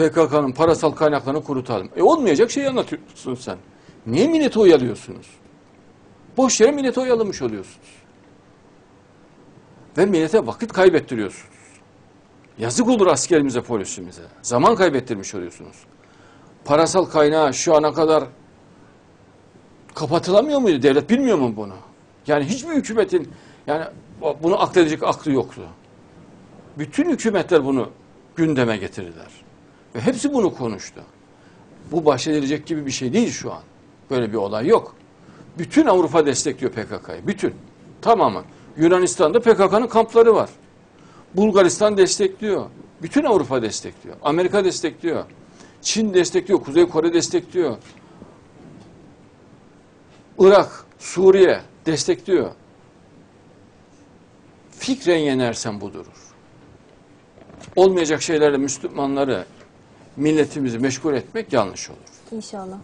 PKK'nın parasal kaynaklarını kurutalım. E olmayacak şeyi anlatıyorsun sen. Niye milleti oyalıyorsunuz? Boş yere milleti oyalamış oluyorsunuz. Ve millete vakit kaybettiriyorsunuz. Yazık olur askerimize, polisimize. Zaman kaybettirmiş oluyorsunuz. Parasal kaynağı şu ana kadar kapatılamıyor muydu? Devlet bilmiyor mu bunu? Yani hiçbir hükümetin yani bunu akledecek aklı yoktu. Bütün hükümetler bunu gündeme getirdiler. Ve hepsi bunu konuştu. Bu bahsedilecek gibi bir şey değil şu an. Böyle bir olay yok. Bütün Avrupa destekliyor PKK'yı. Bütün. Tamamı. Yunanistan'da PKK'nın kampları var. Bulgaristan destekliyor. Bütün Avrupa destekliyor. Amerika destekliyor. Çin destekliyor. Kuzey Kore destekliyor. Irak, Suriye destekliyor. Fikren yenersen bu durur. Olmayacak şeylerle Müslümanları, milletimizi meşgul etmek yanlış olur. İnşallah.